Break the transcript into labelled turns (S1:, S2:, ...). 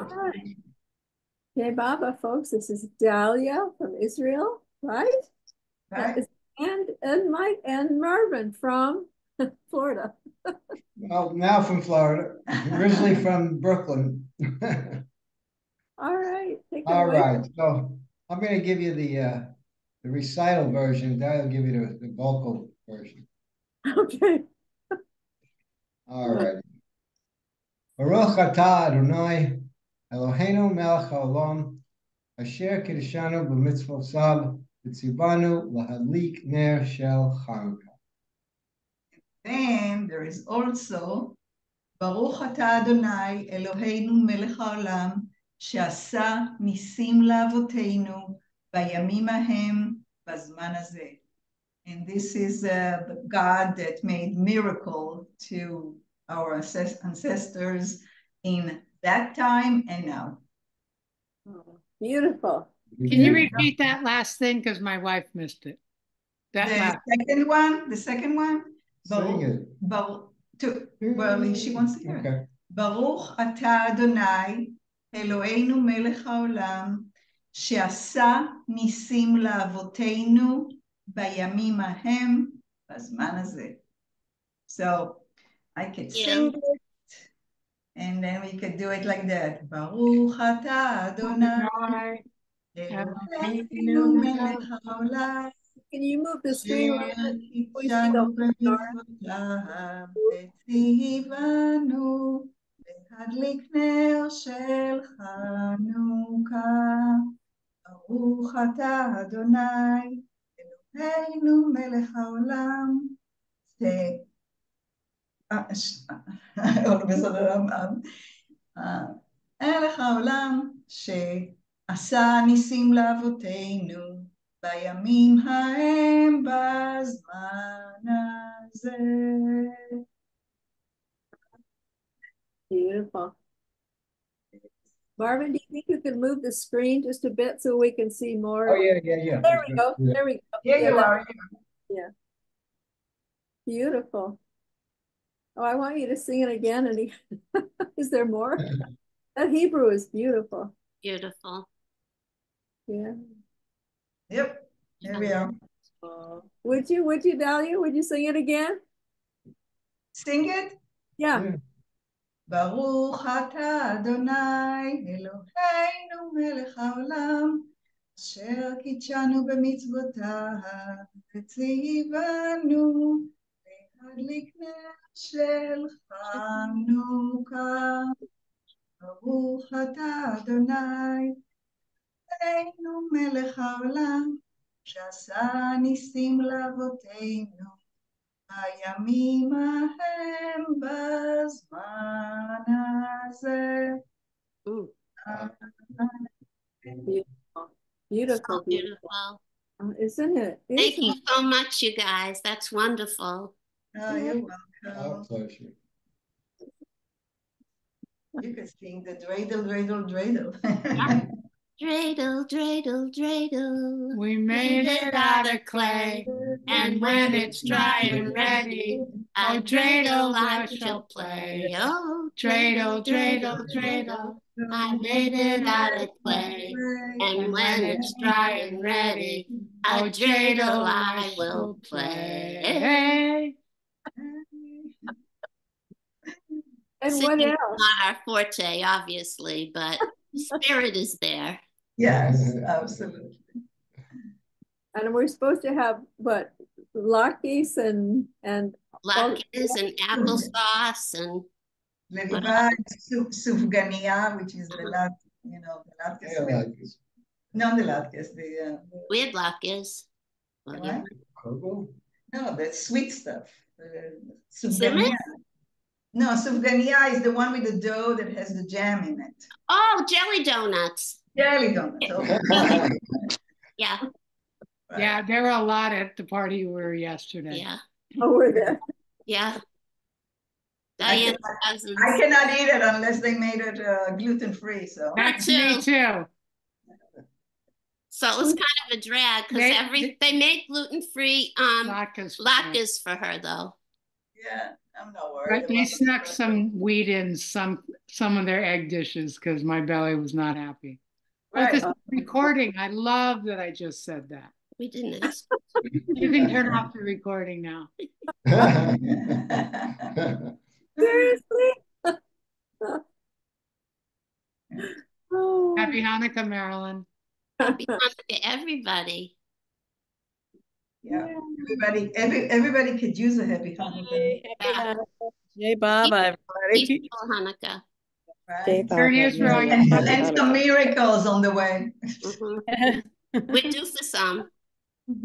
S1: Hi. Okay, Baba, folks, this is Dahlia from Israel, right?
S2: Right.
S1: And and Mike and Marvin from Florida.
S3: Well, now from Florida, originally from Brooklyn.
S1: All right.
S3: All right, so I'm gonna give you the uh, the recital version, I'll give you the, the vocal version.
S1: Okay.
S3: All right. Baruch atah Adonai Eloheinu melech haolam asher kiddushanu b'mitzvosav v'tzivanu lahadlik ner shel Chanukah.
S2: Then there is also ברוך אתה אדוני אלוהינו מלך העולם שעשה ניסים לאבותינו בימים ההם בזמן הזה. And this is uh, the God that made miracle to our ancest- ancestors in that time and now.
S1: Oh, Beautiful.
S4: Can you repeat that last thing? Because my wife missed it. That
S2: The
S4: last,
S2: second one, the second one,
S3: Sing it.
S2: Baruch, to, well, she wants to hear it.
S3: Okay.
S2: ברוך אתה אדוני, אלוהינו מלך העולם, שעשה ניסים לאבותינו בימים ההם, בזמן הזה. So, I could sing it, and then we could do it like that. ברוך אתה אדוני, אלוהינו מלך העולם,
S1: Can you move the screen? a little bit? We see
S2: קידשנו
S1: the-
S2: במצוותיו, וציוונו להדליק נר של חנוכה. ברוך אתה אדוני, אלוהינו מלך העולם. ש- אה, ש- אה, בסדר, אה, אה, מלך העולם שעשה ניסים לאבותינו בימים ההם בזמן הזה.
S1: Beautiful. Marvin, do you think you can move the screen just a bit so we can see more?
S3: Oh, yeah, yeah, yeah.
S1: There we go. There we go.
S2: Here you
S1: that-
S2: are.
S1: Beautiful. Oh, I want you to sing it again. And he- is there more? That Hebrew is beautiful.
S5: Beautiful.
S1: Yeah.
S2: Yep, here we are.
S1: Would you, would you, Dahlia? Would you sing it again?
S2: Sing it.
S1: Yeah.
S3: Yeah.
S2: ברוך אתה אדוני אלוהינו מלך העולם אשר קידשנו במצוותיו וציוונו להדליק נר של חנוכה. ברוך אתה אדוני אלוהינו מלך העולם שעשה ניסים לאבותינו הימים ההם בזמן הזה.
S5: Ooh,
S1: Beautiful. Beautiful.
S5: so beautiful.
S1: Uh, Isn't it?
S5: Thank
S1: Isn't
S5: you
S1: it?
S5: so much, you guys. That's wonderful.
S2: Oh, you're
S3: Our
S2: welcome.
S3: pleasure.
S2: You can sing the dreidel, dreidel, dreidel.
S5: Dreidel, dreidel, dreidel.
S4: we made it out of clay.
S5: And when it's dry and ready, a dreidel I shall play. Oh, dreidel, dreidel, dreidel. I made it out of clay. And when it's dry and ready, a dreidel I will play.
S4: Hey,
S1: And what
S5: Singing is
S1: else?
S5: not our forte, obviously, but the spirit is there.
S2: Yes, absolutely.
S1: And we're supposed to have what? Latkes and, and,
S5: Latkes and applesauce and
S2: Leviva, su- sufgania, which is the lat, you know, the
S3: Yeah,
S2: latkes.
S3: like this.
S2: Not the latkes, the, uh, the-
S5: we had latkes.
S2: What? No, the sweet stuff. uh,
S5: Cinnamon?
S2: Sufgania. No, sufgania is the one with the dough that has the jam in it.
S5: Oh, jelly donuts.
S2: Jelly donuts. okay.
S5: Yeah,
S2: Right.
S4: yeah, there were a lot at the party we were yesterday.
S5: yeah,
S1: oh, we're there.
S5: yeah.
S2: I
S5: Diane's
S2: cannot- I cannot eat it unless they made it uh, gluten free. So
S4: That's
S5: Me
S4: me
S5: too.
S4: too.
S5: So it was kind of a drag because
S4: They-
S5: every they made gluten free um
S4: Latkes.
S5: latkes for her though.
S2: Yeah, I'm not worried.
S4: But they snuck
S2: that.
S4: some wheat in some, some of their egg dishes because my belly was not happy. But
S2: Right.
S4: this recording, I love that I just said that.
S5: We didn't ask.
S4: You can turn off the recording now.
S1: Seriously? Oh.
S4: Happy Hanukkah, Marilyn.
S5: Happy Hanukkah, everybody.
S2: Yeah, everybody, every, everybody could use a happy Hanukkah.
S5: Yeah.
S6: Jai Baba, everybody.
S5: Peaceful Hanukkah.
S2: right?
S6: Jai Baba.
S4: Here in Israel,
S2: And, and some miracles on the way.
S5: Mm-hmm. We're due for some.